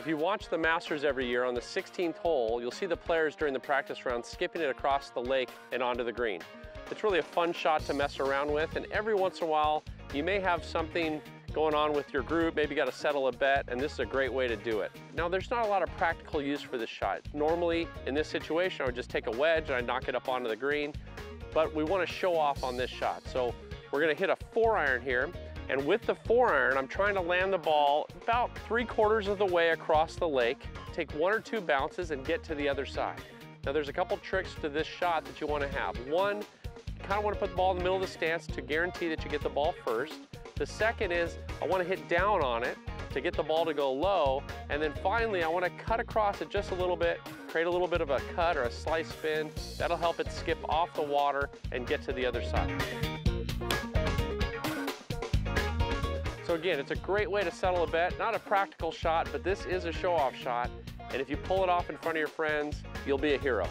If you watch the Masters every year on the 16th hole, you'll see the players during the practice round skipping it across the lake and onto the green. It's really a fun shot to mess around with, and every once in a while, you may have something going on with your group, maybe you got to settle a bet, and this is a great way to do it. Now, there's not a lot of practical use for this shot. Normally, in this situation, I would just take a wedge and I'd knock it up onto the green, but we want to show off on this shot. So we're going to hit a four iron here, and with the four iron, I'm trying to land the ball about three quarters of the way across the lake, take one or two bounces and get to the other side. Now there's a couple tricks to this shot that you want to have. One, you kind of want to put the ball in the middle of the stance to guarantee that you get the ball first. The second is I want to hit down on it to get the ball to go low. And then finally, I want to cut across it just a little bit, create a little bit of a cut or a slice spin. That'll help it skip off the water and get to the other side. So again, it's a great way to settle a bet. Not a practical shot, but this is a show-off shot. And if you pull it off in front of your friends, you'll be a hero.